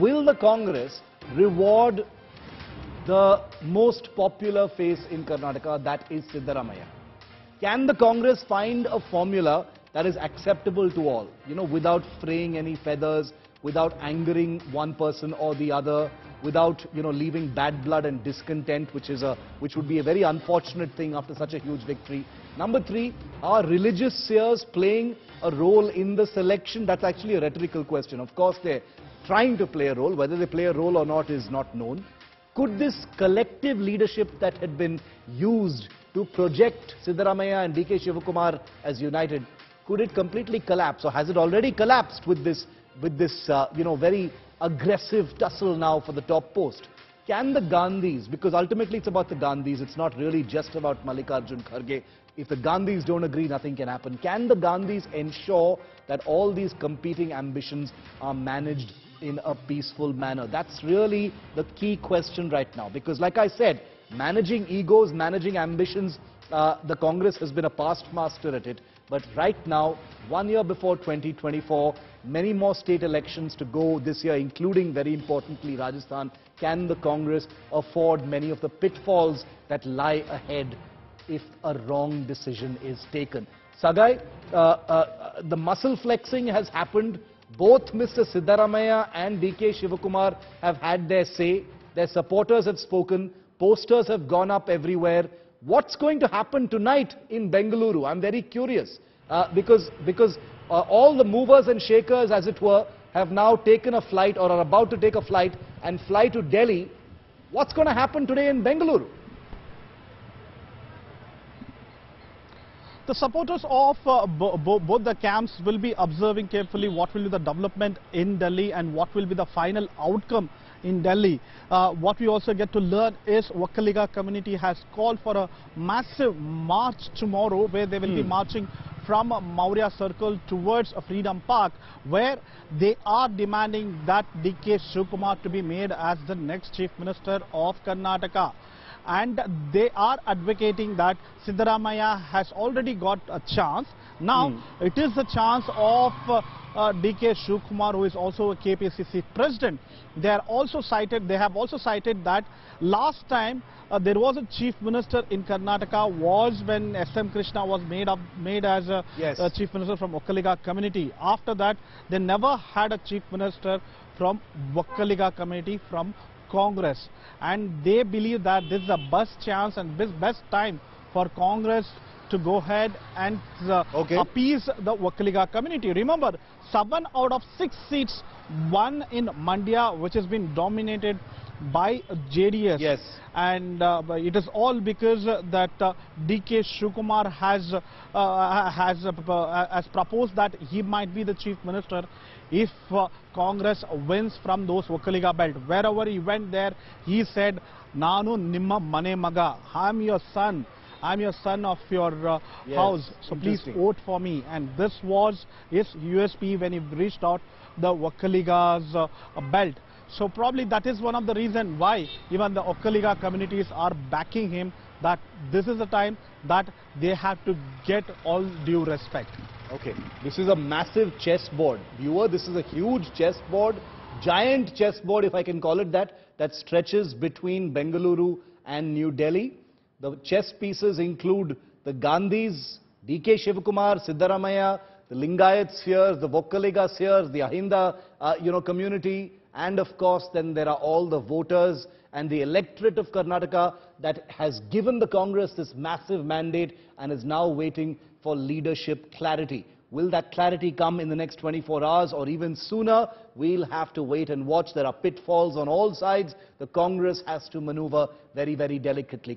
will the Congress reward the most popular face in Karnataka, that is Siddaramaiah? Can the Congress find a formula that is acceptable to all, you know, without fraying any feathers, without angering one person or the other, without, you know, leaving bad blood and discontent, which is a, which would be a very unfortunate thing after such a huge victory. Number three, are religious seers playing a role in the selection? That's actually a rhetorical question. Of course, they're trying to play a role. Whether they play a role or not is not known. Could this collective leadership that had been used to project Siddaramaiah and DK Shivakumar as united, could it completely collapse or has it already collapsed with this, with this uh, you know, very aggressive tussle now for the top post? Can the Gandhis, because ultimately it's about the Gandhis, it's not really just about Mallikarjun Kharge. If the Gandhis don't agree, nothing can happen. Can the Gandhis ensure that all these competing ambitions are managed in a peaceful manner? That's really the key question right now. Because like I said, managing egos, managing ambitions, uh, the Congress has been a past master at it. But right now, one year before 2024, many more state elections to go this year, including very importantly Rajasthan. Can the Congress afford many of the pitfalls that lie ahead if a wrong decision is taken? Sagai, uh, uh, the muscle flexing has happened. Both Mr. Siddaramaiah and DK Shivakumar have had their say. Their supporters have spoken. Posters have gone up everywhere. What's going to happen tonight in Bengaluru? I'm very curious uh, because, because uh, all the movers and shakers, as it were, have now taken a flight or are about to take a flight and fly to Delhi. What's going to happen today in Bengaluru? The supporters of uh, bo bo both the camps will be observing carefully what will be the development in Delhi and what will be the final outcome in Delhi. Uh, what we also get to learn is Vokkaliga community has called for a massive march tomorrow where they will hmm. be marching from Maurya Circle towards Freedom Park where they are demanding that DK Shivakumar to be made as the next Chief Minister of Karnataka and they are advocating that Siddaramaiah has already got a chance. Now, mm. it is the chance of uh, uh, DK Shivakumar, who is also a KPCC president. They are also cited, they have also cited that last time uh, there was a chief minister in Karnataka was when SM Krishna was made up, made as a, yes. a chief minister from Vokkaliga community. After that, they never had a chief minister from Vokkaliga community from Congress and they believe that this is the best chance and best time for Congress to go ahead and uh, okay. appease the Vokkaliga community. Remember, seven out of six seats won in Mandya, which has been dominated by JDS. Yes. And uh, it is all because uh, that uh, DK Shivakumar has uh, has uh, has proposed that he might be the chief minister if uh, Congress wins from those Vokkaliga belt. Wherever he went there, he said, Nanu nimma mane maga. I'm your son. I'm your son of your uh, yes, house, so please vote for me. And this was his USP when he reached out the Vokkaliga's uh, belt. So probably that is one of the reasons why even the Vokkaliga communities are backing him that this is the time that they have to get all due respect. Okay, this is a massive chessboard. Viewer, this is a huge chessboard, giant chessboard if I can call it that, that stretches between Bengaluru and New Delhi. The chess pieces include the Gandhis, DK Shivakumar, Siddaramaiah, the Lingayat spheres, the Vokkaliga spheres, the Ahinda, uh, you know, community, and of course then there are all the voters and the electorate of Karnataka that has given the Congress this massive mandate and is now waiting for leadership clarity. Will that clarity come in the next 24 hours or even sooner? We'll have to wait and watch. There are pitfalls on all sides. The Congress has to maneuver very, very delicately.